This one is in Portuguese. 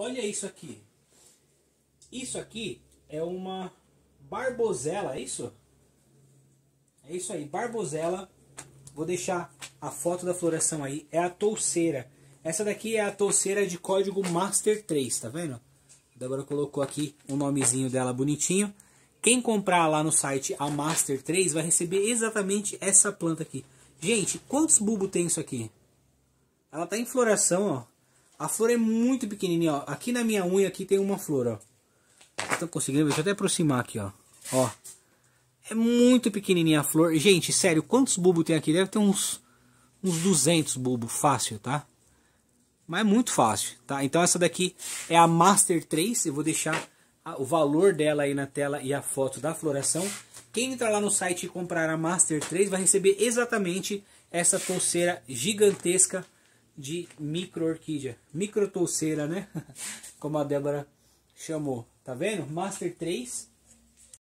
olha isso aqui. Isso aqui é uma barbosela, é isso? É isso aí, barbosela. Vou deixar a foto da floração aí. É a touceira. Essa daqui é a touceira de código Master 3, tá vendo? Débora colocou aqui o nomezinho dela bonitinho. Quem comprar lá no site a Master 3 vai receber exatamente essa planta aqui. Gente, quantos bulbos tem isso aqui? Ela tá em floração, ó. A flor é muito pequenininha, ó. Aqui na minha unha aqui tem uma flor, ó. Estão conseguindo? Deixa eu até aproximar aqui, ó. Ó. É muito pequenininha a flor. Gente, sério, quantos bulbos tem aqui? Deve ter uns, uns 200 bulbos, fácil, tá? Mas é muito fácil, tá? Então essa daqui é a Master 3. Eu vou deixar o valor dela aí na tela e a foto da floração. Quem entrar lá no site e comprar a Master 3 vai receber exatamente essa touceira gigantesca de micro orquídea. Micro touceira, né? Como a Débora chamou. Tá vendo? Master 3